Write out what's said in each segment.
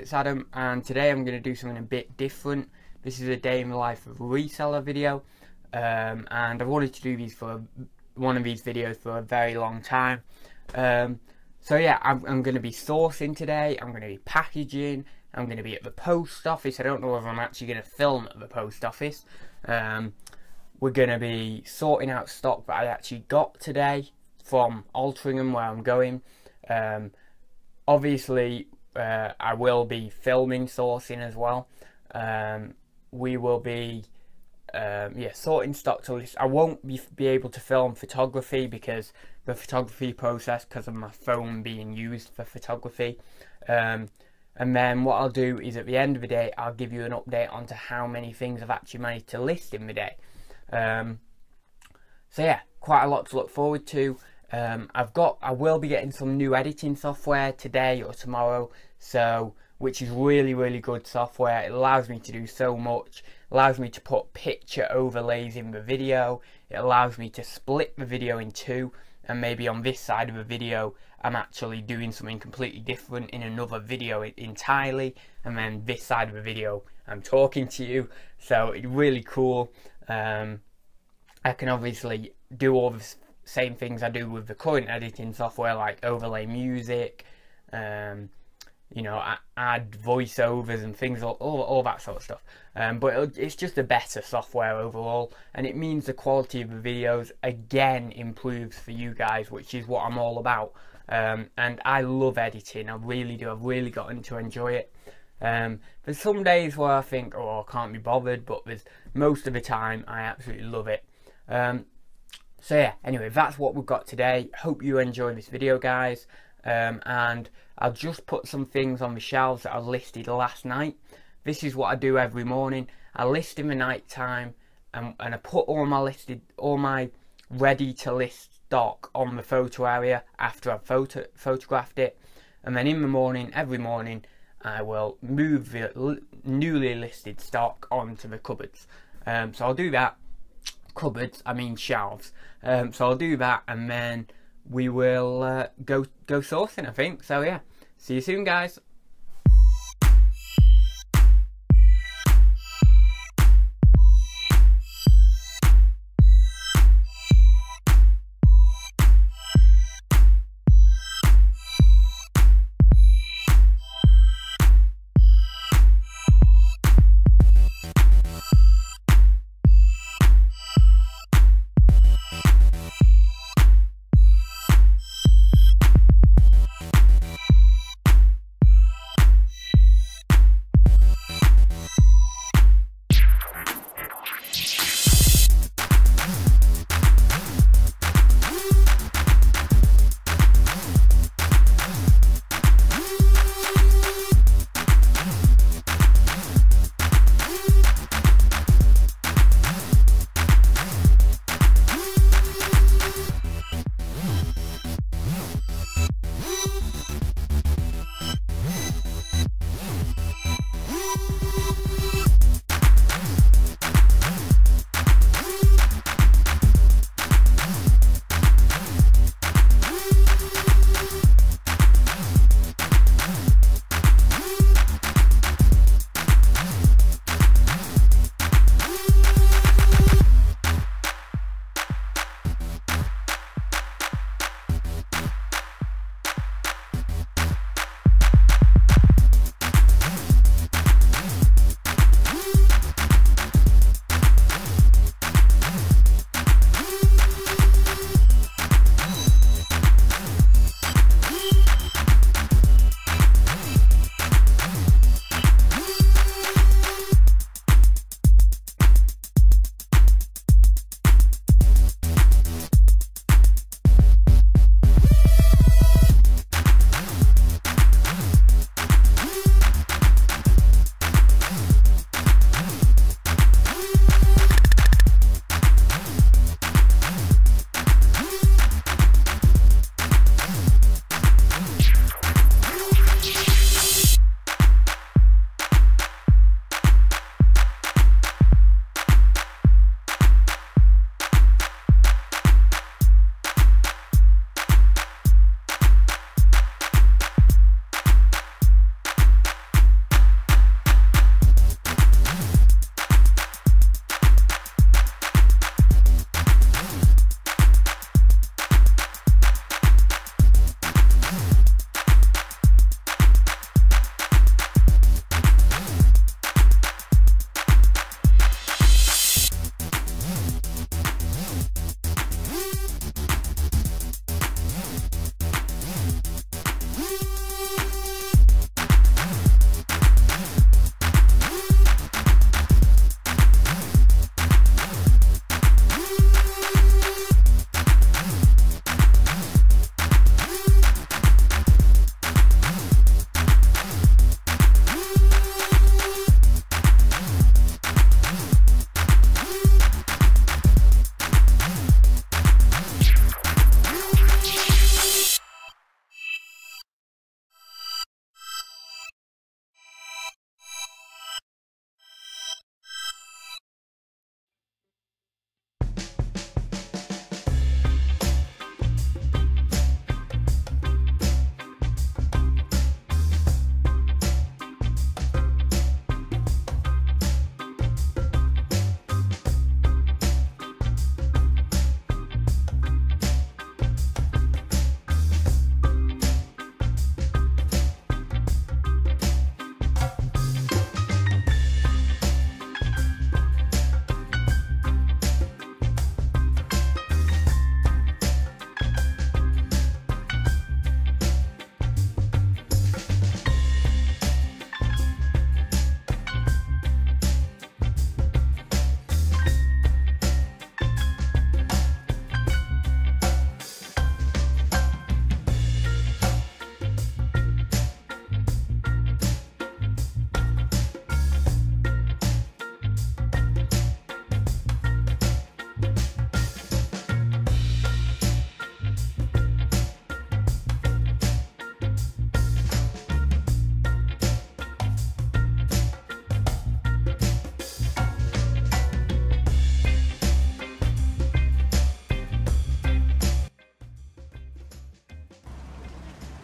it's Adam and today I'm going to do something a bit different. This is a day in the life of a reseller video um, and I've wanted to do these for one of these videos for a very long time. Um, so yeah, I'm, I'm going to be sourcing today, I'm going to be packaging, I'm going to be at the post office. I don't know whether I'm actually going to film at the post office. Um, we're going to be sorting out stock that I actually got today from Altrincham where I'm going. Um, obviously uh, I will be filming sourcing as well. Um, we will be um, yeah sorting stock to list. I won't be be able to film photography because the photography process because of my phone being used for photography. Um, and then what I'll do is at the end of the day I'll give you an update onto how many things I've actually managed to list in the day. Um, so yeah, quite a lot to look forward to. Um, I've got, I will be getting some new editing software today or tomorrow, so which is really, really good software. It allows me to do so much. Allows me to put picture overlays in the video. It allows me to split the video in two, and maybe on this side of the video, I'm actually doing something completely different in another video entirely, and then this side of the video, I'm talking to you. So it's really cool. Um, I can obviously do all this same things I do with the current editing software like overlay music, um, you know, add voiceovers and things, all, all, all that sort of stuff. Um, but it's just a better software overall, and it means the quality of the videos again improves for you guys, which is what I'm all about. Um, and I love editing, I really do. I've really gotten to enjoy it. Um, there's some days where I think, oh, I can't be bothered, but there's most of the time I absolutely love it. Um, so yeah, anyway, that's what we've got today. Hope you enjoy this video, guys. Um, and I'll just put some things on the shelves that I listed last night. This is what I do every morning. I list in the night time, and, and I put all my listed, all my ready to list stock on the photo area after I've photo, photographed it. And then in the morning, every morning, I will move the newly listed stock onto the cupboards. Um, so I'll do that cupboards, I mean shelves. Um, so I'll do that and then we will uh, go go sourcing, I think. So yeah, see you soon, guys.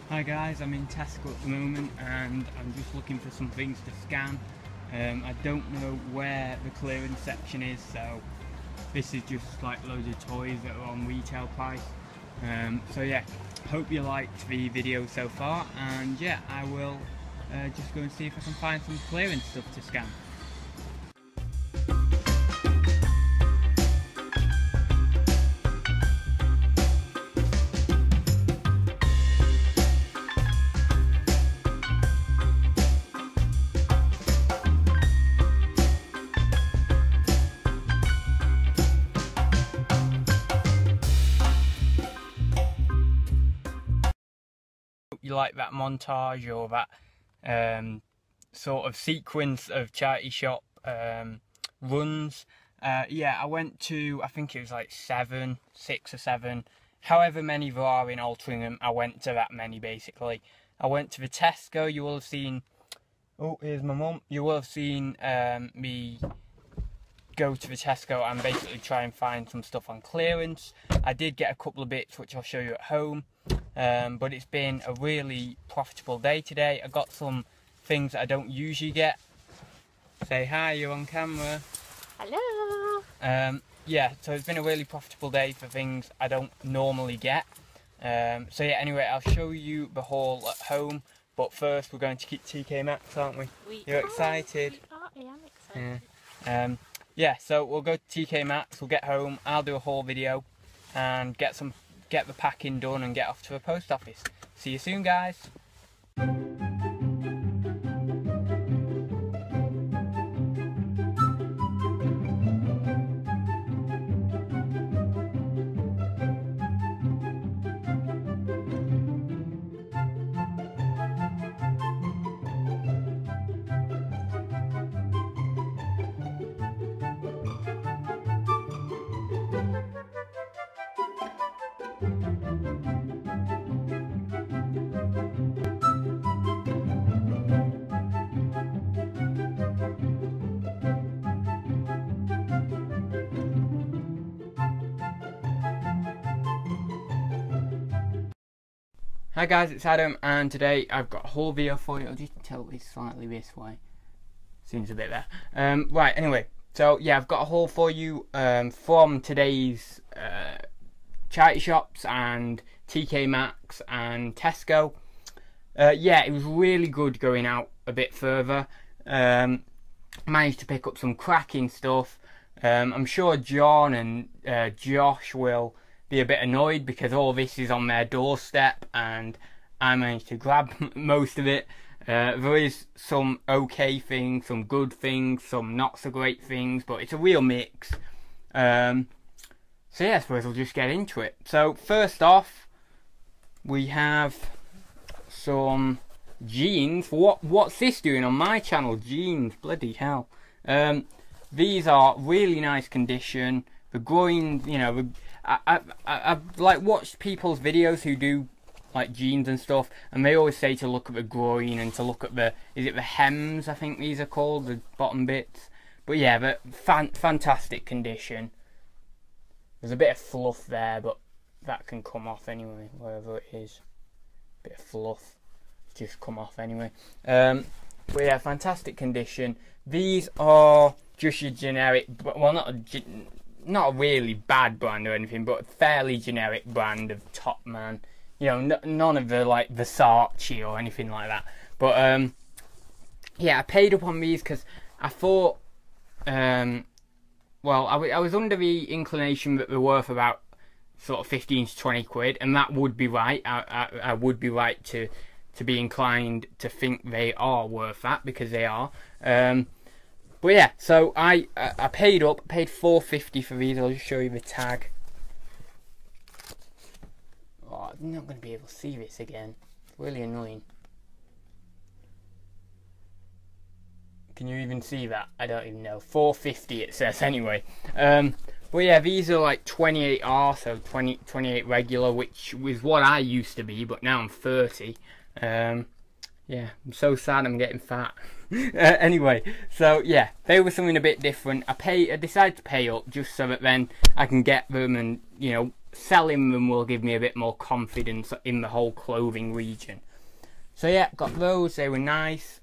Hi guys, I'm in Tesco at the moment and I'm just looking for some things to scan. Um, I don't know where the clearance section is so this is just like loads of toys that are on retail price. Um, so yeah, hope you liked the video so far and yeah, I will uh, just go and see if I can find some clearance stuff to scan. Montage or that um, sort of sequence of charity shop um, runs. Uh, yeah, I went to, I think it was like seven, six or seven, however many there are in Altrincham, I went to that many basically. I went to the Tesco, you will have seen, oh, here's my mum, you will have seen um, me go to the Tesco and basically try and find some stuff on clearance. I did get a couple of bits which I'll show you at home, um, but it's been a really profitable day today. I got some things that I don't usually get. Say hi, you're on camera. Hello. Um, yeah, so it's been a really profitable day for things I don't normally get. Um, so yeah, anyway, I'll show you the haul at home. But first, we're going to keep TK Maxx, aren't we? we You're are, excited? We are, I am excited. Yeah. Um, yeah, so we'll go to TK Maxx. We'll get home. I'll do a haul video and get some, get the packing done and get off to the post office. See you soon, guys. Hi guys, it's Adam, and today I've got a whole video for you. I'll just tilt this slightly this way. Seems a bit there. Um, right, anyway, so yeah, I've got a haul for you um, from today's uh, charity shops and TK Maxx and Tesco. Uh, yeah, it was really good going out a bit further. Um, managed to pick up some cracking stuff. Um, I'm sure John and uh, Josh will be a bit annoyed because all this is on their doorstep and I managed to grab most of it. Uh, there is some okay things, some good things, some not so great things, but it's a real mix. Um, so yeah, I suppose we'll just get into it. So first off, we have some jeans. What what's this doing on my channel? Jeans, bloody hell. Um, these are really nice condition. The groin, you know, the, I, I, I've like watched people's videos who do like jeans and stuff, and they always say to look at the groin and to look at the is it the hems? I think these are called the bottom bits. But yeah, but fan, fantastic condition. There's a bit of fluff there, but that can come off anyway, wherever it is. Bit of fluff, just come off anyway. Um, but yeah, fantastic condition. These are just your generic, well, not a, not a really bad brand or anything, but a fairly generic brand of Topman. You know, n- none of the like Versace or anything like that. But um, yeah, I paid up on these because I thought, um, well, I, w- I was under the inclination that they're worth about sort of 15 to 20 quid, and that would be right. I, I, I would be right to to be inclined to think they are worth that because they are. Um, but yeah, so I I paid up, paid 450 for these. I'll just show you the tag. Oh, I'm not going to be able to see this again. Really annoying. Can you even see that? I don't even know. 450 it says anyway. Um, but yeah, these are like 28R, so 20, 28 regular, which was what I used to be, but now I'm 30. Um, yeah, I'm so sad I'm getting fat. uh, anyway, so yeah, they were something a bit different. I pay, I decided to pay up just so that then I can get them, and you know, selling them will give me a bit more confidence in the whole clothing region. so yeah, got those. They were nice.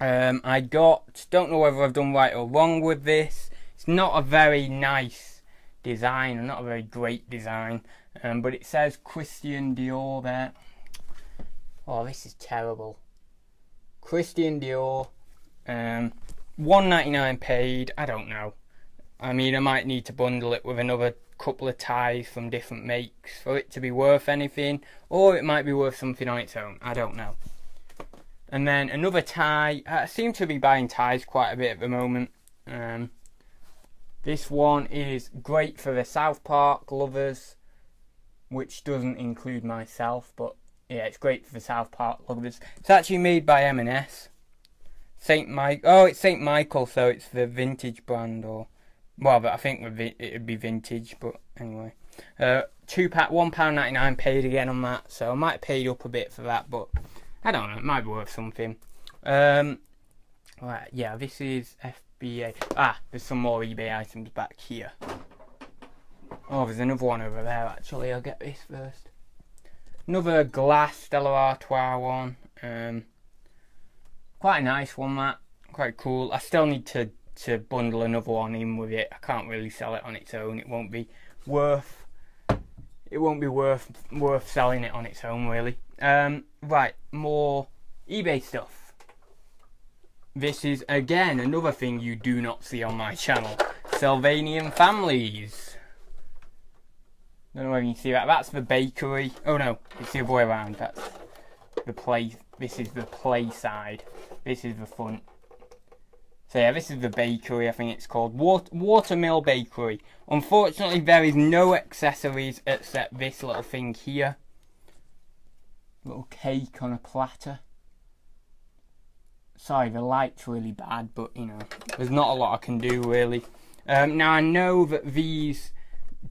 Um, I got. Don't know whether I've done right or wrong with this. It's not a very nice design, not a very great design. Um, but it says Christian Dior there. Oh, this is terrible. Christian Dior. Um, one ninety nine paid. I don't know. I mean, I might need to bundle it with another couple of ties from different makes for it to be worth anything, or it might be worth something on its own. I don't know. And then another tie. I seem to be buying ties quite a bit at the moment. Um, this one is great for the South Park lovers, which doesn't include myself, but yeah, it's great for the South Park lovers. It's actually made by M&S. Saint Mike. Oh, it's Saint Michael, so it's the vintage brand, or well, I think it'd be vintage. But anyway, uh, two pack, one pound ninety nine paid again on that, so I might have paid up a bit for that, but I don't know. It might be worth something. Um, right, yeah, this is FBA. Ah, there's some more eBay items back here. Oh, there's another one over there. Actually, I'll get this first. Another glass Stella Artois one. Um, quite a nice one that. Quite cool. I still need to to bundle another one in with it. I can't really sell it on its own. It won't be worth. It won't be worth worth selling it on its own really. Um, right, more eBay stuff. This is again another thing you do not see on my channel. Sylvanian families. Don't know whether you can see that. That's the bakery. Oh no, it's the other way around. That's the play. This is the play side. This is the front. So yeah, this is the bakery. I think it's called Water, Watermill Bakery. Unfortunately, there is no accessories except this little thing here. Little cake on a platter. Sorry, the light's really bad, but you know, there's not a lot I can do really. Um, now I know that these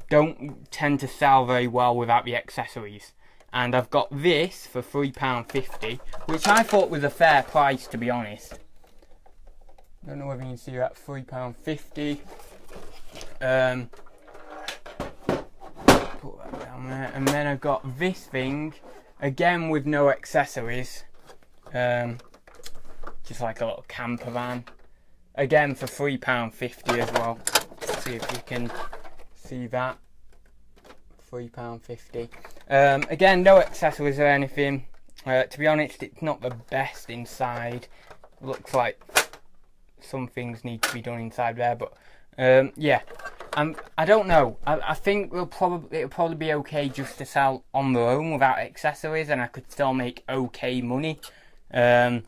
don't tend to sell very well without the accessories. And I've got this for £3.50, which I thought was a fair price to be honest. Don't know whether you can see that £3.50. Um, put that down there. And then I've got this thing, again with no accessories. Um, just like a little camper van. Again for £3.50 as well. Let's see if you can see that. £3.50. Um, again, no accessories or anything. Uh, to be honest, it's not the best inside. Looks like some things need to be done inside there, but um, yeah. Um, I don't know. I, I think we'll probably it'll probably be okay just to sell on their own without accessories, and I could still make okay money. Um,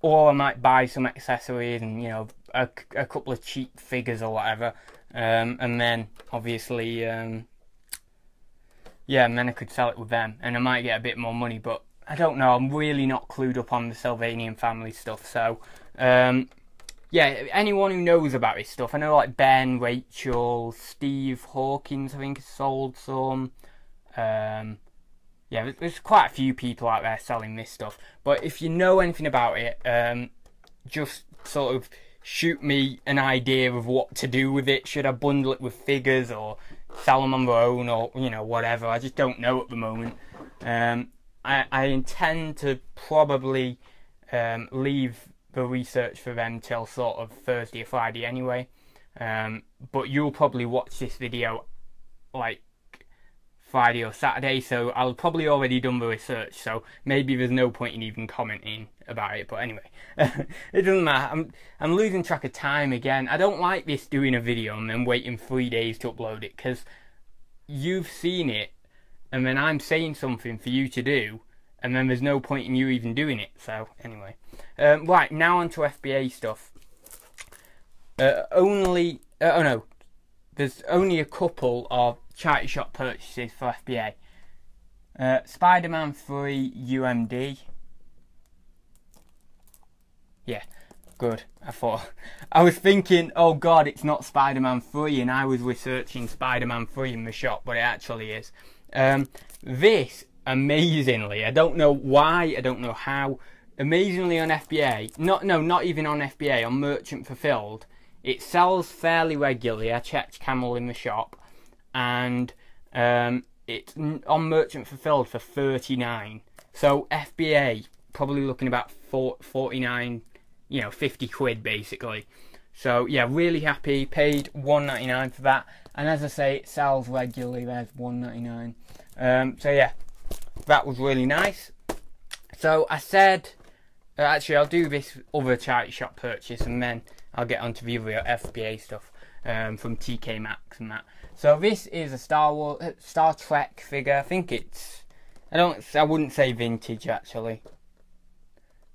or I might buy some accessories and you know a, a couple of cheap figures or whatever, um, and then obviously um, yeah, and then I could sell it with them, and I might get a bit more money. But I don't know. I'm really not clued up on the Sylvanian family stuff. So, um, yeah, anyone who knows about this stuff, I know like Ben, Rachel, Steve Hawkins, I think, has sold some. Um, yeah, there's quite a few people out there selling this stuff. But if you know anything about it, um, just sort of shoot me an idea of what to do with it. Should I bundle it with figures or sell them on their own or you know whatever. I just don't know at the moment. Um, I, I intend to probably um, leave the research for them till sort of Thursday or Friday anyway. Um, but you'll probably watch this video like Friday or Saturday, so I'll probably already done the research, so maybe there's no point in even commenting about it. But anyway, it doesn't matter. I'm I'm losing track of time again. I don't like this doing a video and then waiting three days to upload it because you've seen it, and then I'm saying something for you to do, and then there's no point in you even doing it. So anyway, um, right now on to FBA stuff. Uh, only uh, oh no, there's only a couple of charity shop purchases for FBA. Uh, Spider-Man 3 UMD. Yeah, good. I thought I was thinking, oh god, it's not Spider-Man 3, and I was researching Spider-Man 3 in the shop, but it actually is. Um, this, amazingly, I don't know why, I don't know how, amazingly on FBA, not no, not even on FBA, on Merchant Fulfilled, it sells fairly regularly. I checked Camel in the shop, and um, it's on Merchant Fulfilled for 39. So FBA probably looking about 49, you know, 50 quid basically. So yeah, really happy. Paid 1.99 for that, and as I say, it sells regularly. There's 1.99. Um, so yeah, that was really nice. So I said, uh, actually, I'll do this other charity shop purchase, and then I'll get onto the FBA stuff um, from TK Maxx and that. So this is a Star Wars, uh, Star Trek figure. I think it's, I don't, I wouldn't say vintage actually.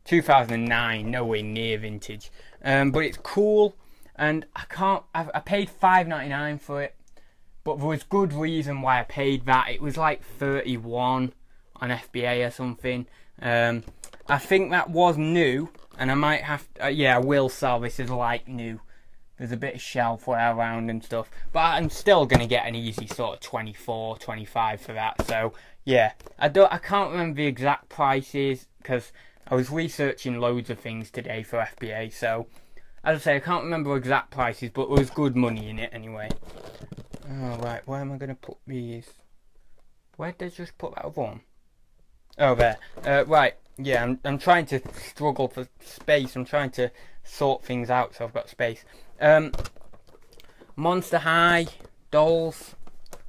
2009, nowhere near vintage. Um, but it's cool, and I can't. I've, I paid 5.99 for it, but there was good reason why I paid that. It was like 31 on FBA or something. Um, I think that was new, and I might have. To, uh, yeah, I will sell this as like new. There's a bit of shelfware around and stuff, but I'm still gonna get an easy sort of 24, 25 for that. So yeah, I don't. I can't remember the exact prices because I was researching loads of things today for FBA. So as I say, I can't remember exact prices, but there was good money in it anyway. All right, where am I gonna put these? Where did I just put that other one? Oh there. Uh, right, yeah, I'm I'm trying to struggle for space. I'm trying to sort things out so I've got space. Um, Monster High dolls,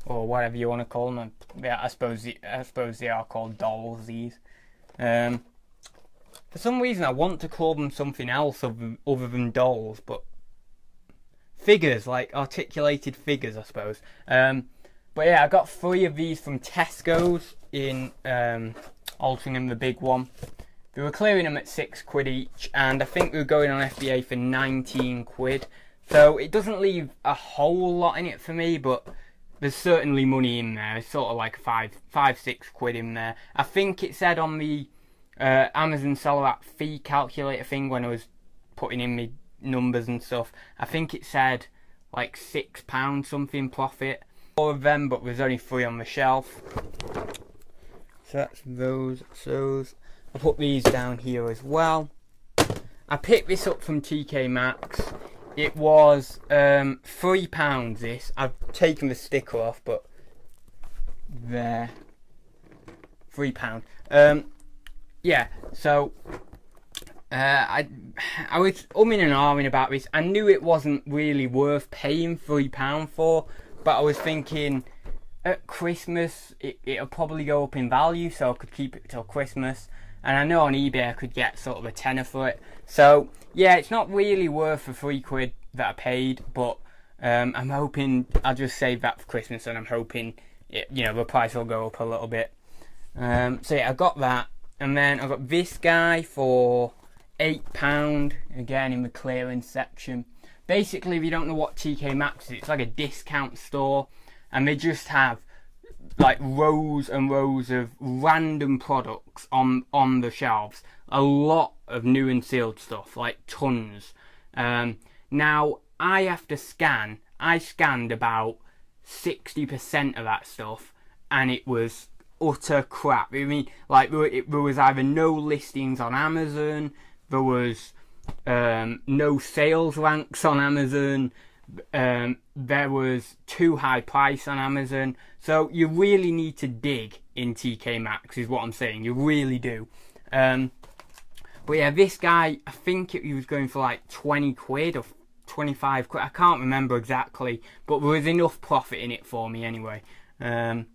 or whatever you want to call them. Yeah, I suppose I suppose they are called dolls. These. Um, for some reason, I want to call them something else other, other than dolls, but figures, like articulated figures, I suppose. Um, but yeah, I got three of these from Tesco's in um, Altrincham, the big one. They were clearing them at six quid each, and I think we were going on FBA for 19 quid. So it doesn't leave a whole lot in it for me, but there's certainly money in there. It's sort of like five, five, six quid in there. I think it said on the uh, Amazon seller app fee calculator thing when I was putting in my numbers and stuff. I think it said like six pounds something profit. Four of them, but there's only three on the shelf. So that's those. Those. I put these down here as well. I picked this up from TK Maxx. It was um, three pounds. This I've taken the sticker off, but there, three pound. Um, yeah. So uh, I I was umming and ahhing about this. I knew it wasn't really worth paying three pound for, but I was thinking at Christmas it, it'll probably go up in value, so I could keep it till Christmas. And I know on eBay I could get sort of a tenner for it. So yeah, it's not really worth the three quid that I paid, but um, I'm hoping I'll just save that for Christmas, and I'm hoping it, you know the price will go up a little bit. Um, so yeah, I got that, and then I got this guy for eight pound again in the clearance section. Basically, if you don't know what TK Maxx is, it's like a discount store, and they just have like rows and rows of random products on on the shelves. A lot of new and sealed stuff, like tons. Um, now I have to scan. I scanned about sixty percent of that stuff, and it was utter crap. I mean, like there, it, there was either no listings on Amazon, there was um, no sales ranks on Amazon. Um, there was too high price on Amazon. So you really need to dig in TK Maxx, is what I'm saying. You really do. Um, but yeah, this guy, I think it, he was going for like 20 quid or 25 quid. I can't remember exactly, but there was enough profit in it for me anyway. Um,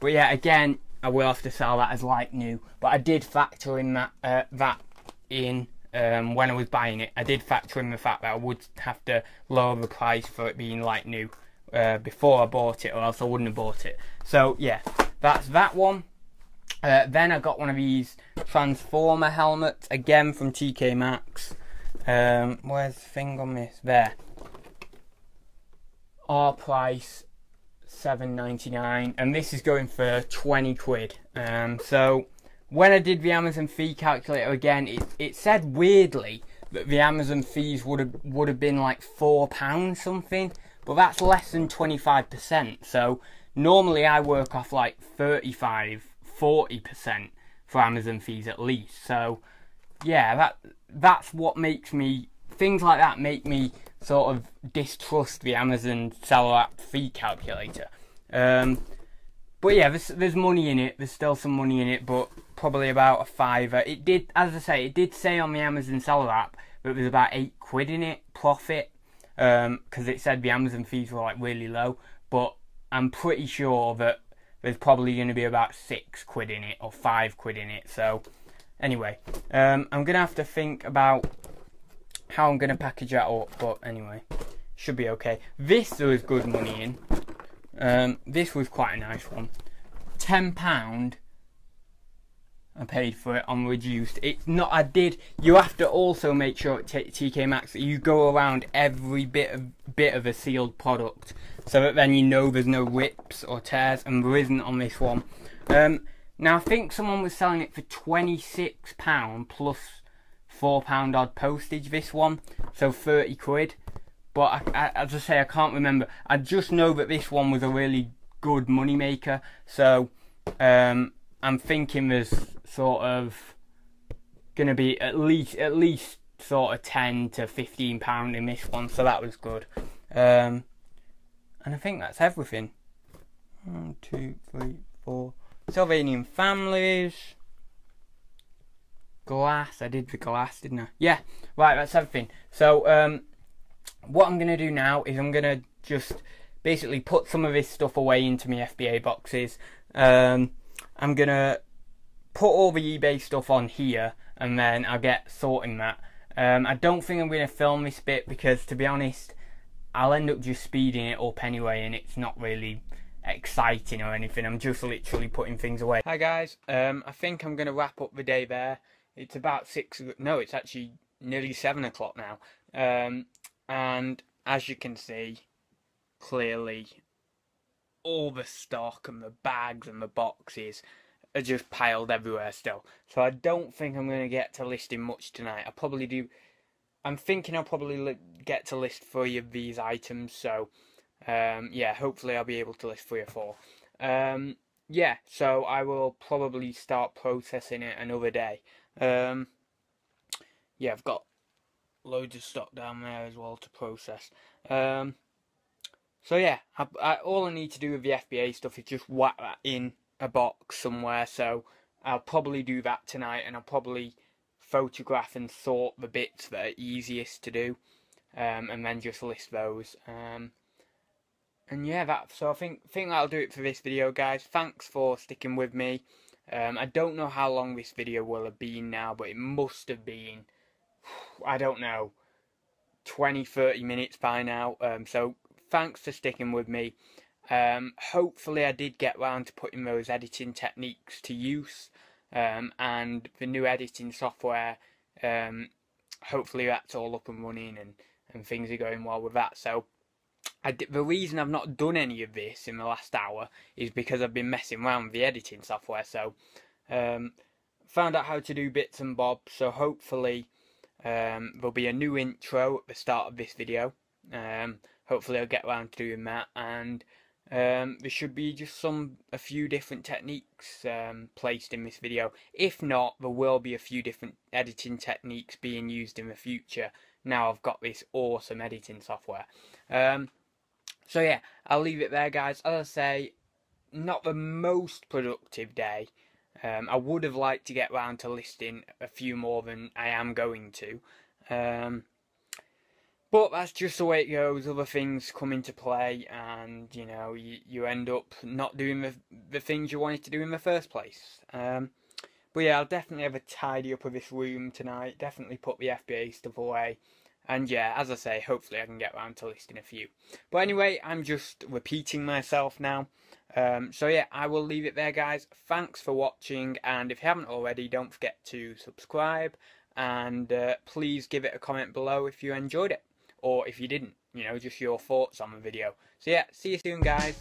but yeah, again, I will have to sell that as like new. But I did factor in that uh, that in um, when I was buying it. I did factor in the fact that I would have to lower the price for it being like new uh, before I bought it, or else I wouldn't have bought it. So yeah, that's that one. Uh, then I got one of these Transformer helmets again from TK Maxx. Um, where's the thing on this? There. Our price seven ninety nine, and this is going for twenty quid. Um, so when I did the Amazon fee calculator again, it, it said weirdly that the Amazon fees would have would have been like four pounds something, but that's less than twenty five percent. So normally I work off like 35 40 percent for Amazon fees at least. So yeah, that that's what makes me things like that make me sort of distrust the Amazon seller app fee calculator. Um, but yeah, there's, there's money in it. There's still some money in it, but probably about a fiver. It did, as I say, it did say on the Amazon seller app that there was about eight quid in it profit, because um, it said the Amazon fees were like really low. But I'm pretty sure that there's probably going to be about six quid in it or five quid in it. So anyway, um, I'm gonna have to think about how I'm gonna package that up. But anyway, should be okay. This there was good money in. Um, this was quite a nice one. Ten pound. I paid for it on reduced. It's not. I did. You have to also make sure at TK Maxx that you go around every bit of bit of a sealed product, so that then you know there's no rips or tears, and there isn't on this one. Um, now I think someone was selling it for twenty six pound plus four pound odd postage. This one, so thirty quid. But I, I, as I say, I can't remember. I just know that this one was a really good money maker. So um, I'm thinking there's sort of gonna be at least at least sort of ten to fifteen pound in this one. So that was good. Um, and I think that's everything. One, two, three, four. Sylvanian families. Glass. I did the glass, didn't I? Yeah. Right. That's everything. So um, what I'm going to do now is I'm going to just basically put some of this stuff away into my FBA boxes. Um, I'm going to put all the eBay stuff on here and then I'll get sorting that. Um, I don't think I'm going to film this bit because, to be honest, I'll end up just speeding it up anyway and it's not really exciting or anything. I'm just literally putting things away. Hi guys, um, I think I'm going to wrap up the day there. It's about six, no, it's actually nearly seven o'clock now. Um, and as you can see, clearly, all the stock and the bags and the boxes are just piled everywhere still. So I don't think I'm going to get to listing much tonight. I probably do. I'm thinking I'll probably get to list three of these items. So um, yeah, hopefully I'll be able to list three or four. Um, yeah, so I will probably start processing it another day. Um, yeah, I've got loads of stock down there as well to process. Um, so yeah, I, I, all I need to do with the FBA stuff is just whack that in a box somewhere. So I'll probably do that tonight, and I'll probably photograph and sort the bits that are easiest to do, um, and then just list those. Um, and yeah, that. So I think think that'll do it for this video, guys. Thanks for sticking with me. Um, I don't know how long this video will have been now, but it must have been I don't know, 20, 30 minutes by now. Um, so thanks for sticking with me. Um, hopefully, I did get round to putting those editing techniques to use, um, and the new editing software. Um, hopefully, that's all up and running, and, and things are going well with that. So, the reason I've not done any of this in the last hour is because I've been messing around with the editing software. So, um, found out how to do bits and bobs. So hopefully, um, there'll be a new intro at the start of this video. Um, hopefully I'll get around to doing that and um, there should be just some a few different techniques um, placed in this video. If not, there will be a few different editing techniques being used in the future. Now I've got this awesome editing software. Um, so yeah, I'll leave it there, guys. As I say, not the most productive day. Um, I would have liked to get round to listing a few more than I am going to. Um, but that's just the way it goes. Other things come into play, and you know you, you end up not doing the the things you wanted to do in the first place. Um, but yeah, I'll definitely have a tidy up of this room tonight. Definitely put the FBA stuff away. And yeah, as I say, hopefully I can get around to listing a few. But anyway, I'm just repeating myself now. Um, so yeah, I will leave it there, guys. Thanks for watching, and if you haven't already, don't forget to subscribe, and uh, please give it a comment below if you enjoyed it, or if you didn't, you know, just your thoughts on the video. So yeah, see you soon, guys.